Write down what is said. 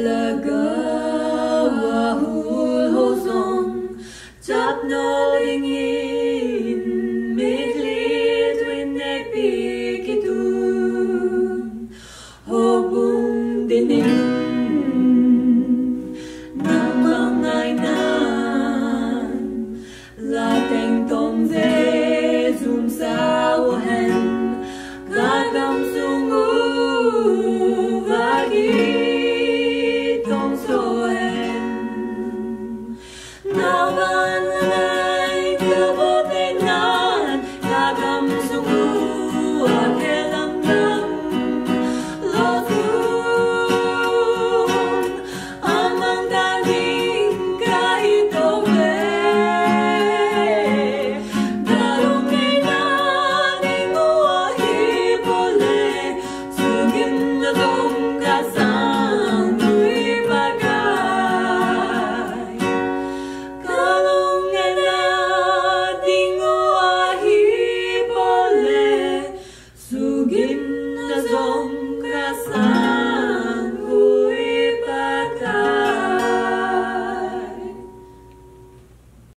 Love.